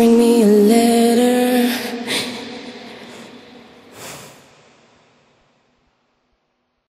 bring me a little.